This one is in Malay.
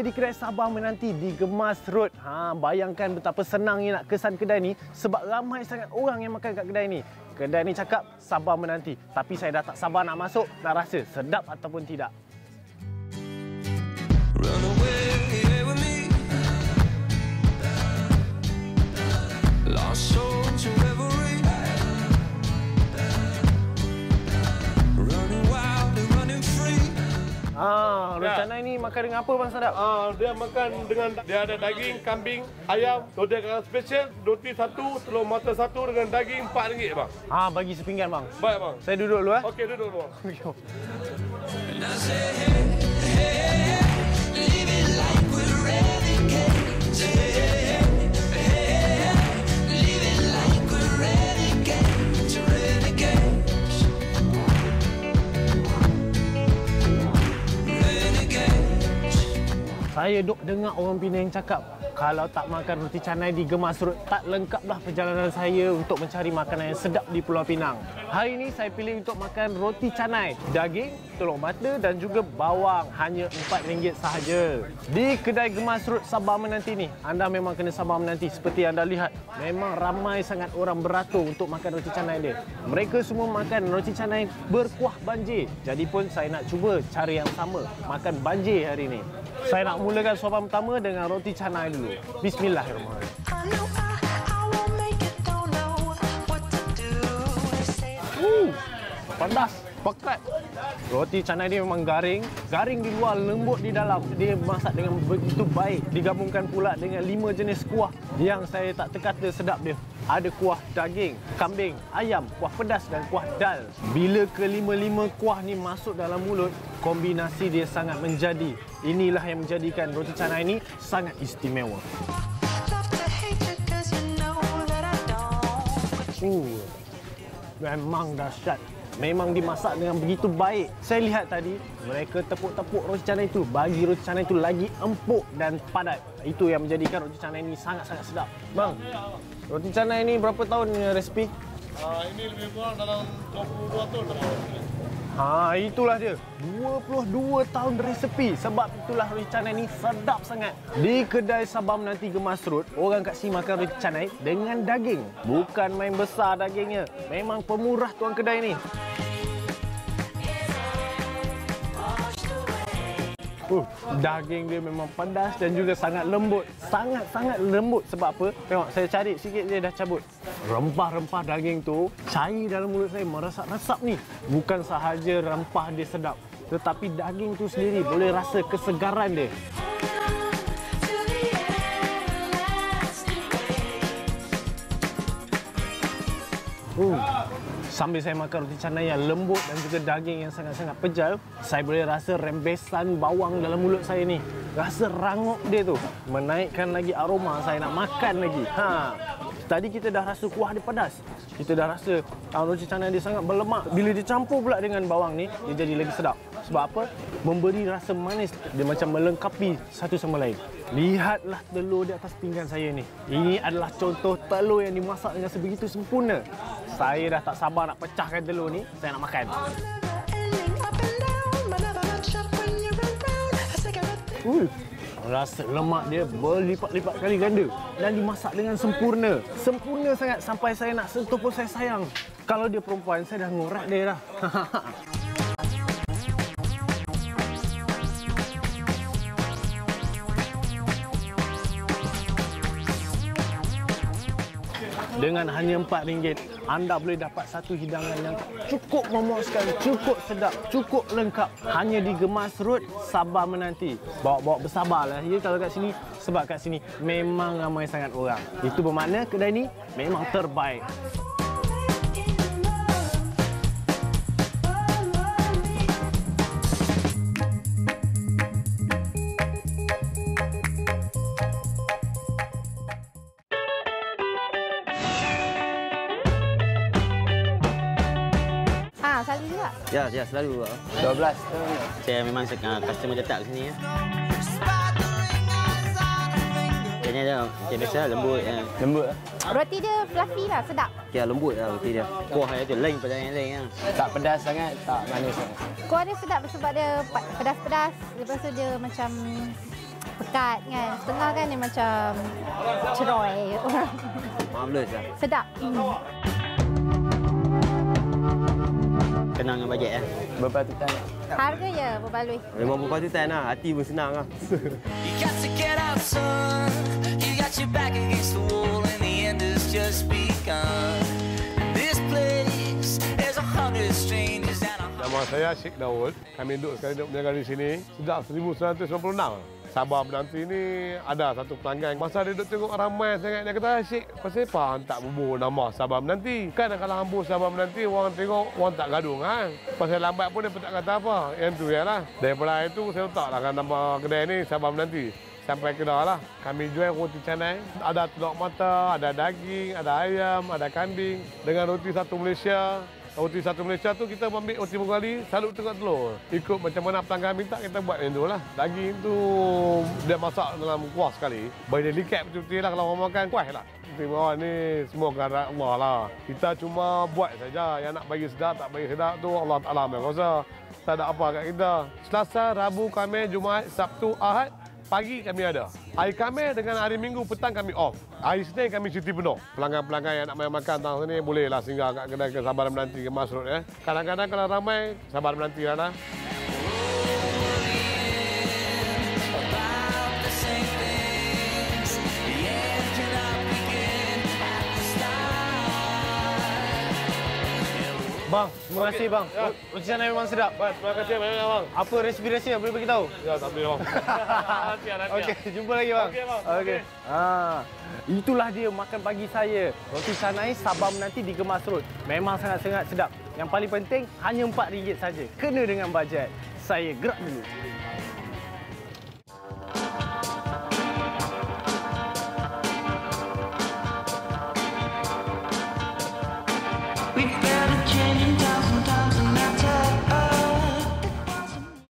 Saya di kedai Sabah menanti di Gemas Road. Ha, bayangkan betapa senangnya nak kesan kedai ni sebab ramai sangat orang yang makan kat kedai ni. Kedai ni cakap Sabah menanti. Tapi saya dah tak sabar nak masuk, nak rasa sedap ataupun tidak. Makan dengan apa bang sedap? Ah, dia makan dengan dia ada daging kambing, ayam, dodol dengan special, roti satu, telur mata satu dengan daging RM4 bang. Ah, bagi sepinggan bang. Baik bang. Saya duduk dulu eh. Okey duduk dulu. And Saya duk dengar orang Penang cakap kalau tak makan roti canai di Gemas Road, tak lengkaplah perjalanan saya untuk mencari makanan yang sedap di Pulau Pinang. Hari ini saya pilih untuk makan roti canai, daging, telur mata dan juga bawang. Hanya RM4 sahaja. Di kedai Gemas Road Sabah menanti ni, anda memang kena sabar menanti. Seperti anda lihat, memang ramai sangat orang beratur untuk makan roti canai dia. Mereka semua makan roti canai berkuah banjir. Jadi pun saya nak cuba cara yang sama, makan banjir hari ini. Saya nak mulakan suapan pertama dengan roti canai dulu. Bismillahirrahmanirrahim. I know I, I won't make it, don't know what to do. They say Uh, padas, pekat. Roti canai dia memang garing. Garing di luar, lembut di dalam. Dia masak dengan begitu baik. Digabungkan pula dengan lima jenis kuah yang saya tak terkata sedap dia. Ada kuah daging, kambing, ayam, kuah pedas dan kuah dal. Bila kelima-lima kuah ni masuk dalam mulut, kombinasi dia sangat menjadi. Inilah yang menjadikan roti canai ini sangat istimewa. Uh, memang dahsyat. Memang dimasak dengan begitu baik. Saya lihat tadi, mereka tepuk-tepuk roti canai itu. Bagi roti canai itu lagi empuk dan padat. Itu yang menjadikan roti canai ini sangat-sangat sedap. Bang, roti canai ini berapa tahun resipi? Ah, ini lebih kurang dalam 22 tahun. Ha, itulah dia. 22 tahun resepi. Sebab itulah roti canai ni sedap sangat. Di kedai Sabah Menanti Gemas Road, orang kat sini makan roti canai dengan daging. Bukan main besar dagingnya. Memang pemurah tuan kedai ni. Uh, daging dia memang pedas dan juga sangat lembut. Sangat-sangat lembut. Sebab apa? Tengok, saya cari sikit dia dah cabut. Rempah-rempah daging tu cair dalam mulut saya meresap-resap ni. Bukan sahaja rempah dia sedap. Tetapi daging tu sendiri boleh rasa kesegaran dia. Uh, sambil saya makan roti canai yang lembut dan juga daging yang sangat-sangat pejal, saya boleh rasa rembesan bawang dalam mulut saya ni. Rasa rangup dia tu menaikkan lagi aroma saya nak makan lagi. Ha. Tadi kita dah rasa kuah dia pedas. Kita dah rasa uh, roti canai dia sangat berlemak. Bila dicampur pula dengan bawang ni, dia jadi lagi sedap. Sebab apa? Memberi rasa manis. Dia macam melengkapi satu sama lain. Lihatlah telur di atas pinggan saya ni. Ini adalah contoh telur yang dimasak dengan sebegitu sempurna. Saya dah tak sabar nak pecahkan telur ni. Saya nak makan. Uh, rasa lemak dia berlipat-lipat kali ganda dan dimasak dengan sempurna. Sempurna sangat sampai saya nak sentuh pun saya sayang. Kalau dia perempuan, saya dah ngorak dia dah. Dengan hanya RM4, anda boleh dapat satu hidangan yang cukup memuaskan, cukup sedap, cukup lengkap. Hanya di Gemas Road, Sabah menanti. Bawa-bawa bersabarlah ya kalau kat sini. Sebab kat sini memang ramai sangat orang. Itu bermakna kedai ni memang terbaik. Ah, selalu juga. Ya, ya selalu. 12 tahun. Saya memang uh, customer tetap sini ya. Kayaknya dia macam biasa lembut ya. Lembut lah. Roti dia fluffy lah, sedap. Ya lembut lah roti dia. Kuah dia tu lain pada yang lain ya. Tak pedas sangat, tak manis sangat. Kuah dia sedap sebab dia pedas-pedas. Lepas tu dia macam pekat kan. Setengah kan dia macam ceroy. Marvelous lah. Sedap. Hmm. Kenal dengan bajet eh. Berpatutan. Harga je berbaloi. Memang berpatutan lah. Hati pun senang lah. You got to get out, son. You got your back against the wall, and the end has just begun. This place is a hundred strangers and a hundred. Nama saya Syed Daud. Kami duduk sekarang duduk berniaga di sini. Sejak 1996. Sabah menanti ni ada satu pelanggan. Masa dia duduk tengok ramai sangat, dia kata, Syed, pasal apa tak bubur nama Sabah menanti? Kan kalau hambur Sabah menanti, orang tengok, orang tak gaduh kan? Pasal lambat pun dia pun tak kata apa. Yang tu ya lah. Daripada itu, saya letaklah kan nama kedai ni Sabah menanti. Sampai ke dah lah. Kami jual roti canai. Ada telur mata, ada daging, ada ayam, ada kambing. Dengan roti satu Malaysia. Roti satu Malaysia tu kita ambil roti Bengali, selalu tengok telur. Ikut macam mana pelanggan minta, kita buat macam tu lah. Daging tu dia masak dalam kuah sekali. Bagi dia likat betul-betul lah kalau orang makan, kuah lah. Kasih ni semua keadaan Allah lah. Kita cuma buat saja. Yang nak bagi sedap, tak bagi sedap tu Allah Ta'ala yang kuasa. Tak ada apa kat kita. Selasa, Rabu, Khamis, Jumaat, Sabtu, Ahad, Pagi kami ada. Hari Khamis dengan hari Minggu petang kami off. Hari Senin kami cuti penuh. Pelanggan-pelanggan yang nak main makan tang sini bolehlah singgah kat kedai ke Sabar menanti ke Masrud ya. Kadang-kadang kalau ramai Sabar menanti lah nah. Terima kasih bang. Ya. Canai memang sedap. Baik, terima kasih banyak bang. Apa resipi-resipi boleh bagi tahu? Ya, tak boleh bang. Nanti nanti. Okey, jumpa lagi bang. Okey, bang. Okey. Ha, itulah dia makan pagi saya. Roti canai Sabah menanti di Gemas Road. Memang sangat-sangat sedap. Yang paling penting hanya RM4 saja. Kena dengan bajet. Saya gerak dulu.